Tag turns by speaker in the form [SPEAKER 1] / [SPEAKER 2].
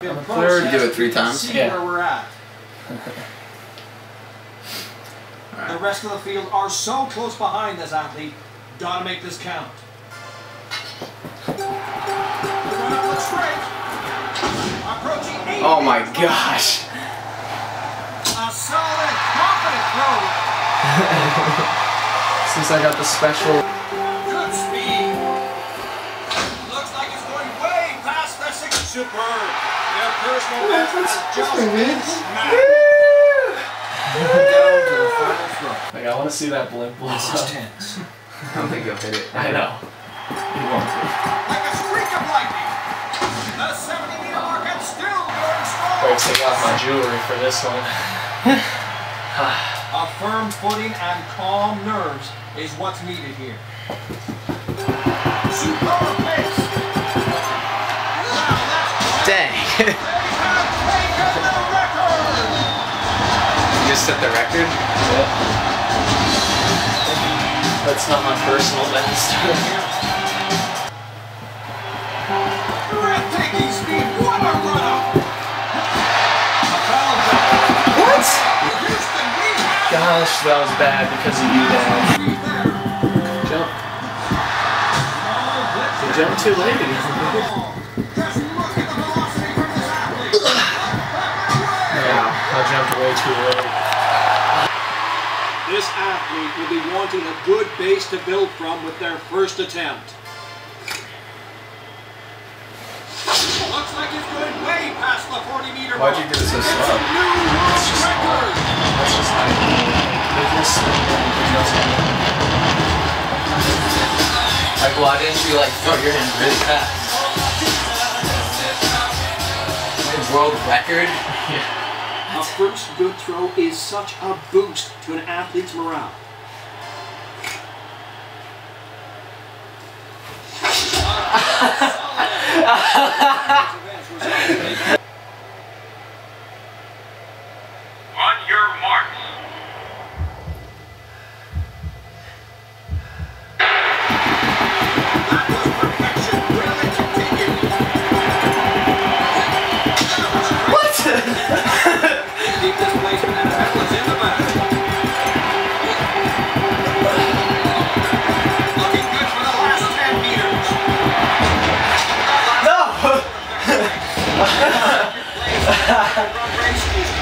[SPEAKER 1] Third, do it three times.
[SPEAKER 2] See
[SPEAKER 3] Yeah.
[SPEAKER 2] where we're at. The rest of the field are so close behind this athlete. Gotta make this count. The run-up looks straight. Approaching eight
[SPEAKER 1] Oh my gosh.
[SPEAKER 2] A solid, confident throw.
[SPEAKER 3] Since I got the special.
[SPEAKER 2] Good speed. Looks like it's going way past the six. Superb. Their personal best has just been smashed. Down to the final throw.
[SPEAKER 3] Like I want to see that blimp blow
[SPEAKER 2] This is tense.
[SPEAKER 1] I don't think you'll hit it.
[SPEAKER 3] I know. He won't.
[SPEAKER 2] Like a streak of lightning. The 70 meter mark and still going strong.
[SPEAKER 3] Better take off my jewelry for this one.
[SPEAKER 2] A firm footing and calm nerves is what's needed here. Superb pace. Wow, that's
[SPEAKER 1] Dang.
[SPEAKER 2] They have taken the record.
[SPEAKER 1] you just set the record?
[SPEAKER 3] Yeah. That's not my personal best.
[SPEAKER 2] Breathtaking speed. What a run-up. A foul back.
[SPEAKER 3] what?
[SPEAKER 2] Houston, we have
[SPEAKER 3] Gosh, that was bad because of you, Dad. Jump. You jumped too late. I jumped way too late.
[SPEAKER 2] This athlete will be wanting a good base to build from with their first attempt. Looks like it's going way past the 40 meter mark.
[SPEAKER 1] Why'd you
[SPEAKER 2] mark.
[SPEAKER 1] do it so
[SPEAKER 2] It's a
[SPEAKER 1] slow?
[SPEAKER 2] new world
[SPEAKER 3] just-
[SPEAKER 2] record.
[SPEAKER 3] That's just how you They just spin around and
[SPEAKER 1] Like, why didn't you, like, throw your hand really fast? World record?
[SPEAKER 2] A first good throw is such a boost to an athlete's morale. No!